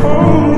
home.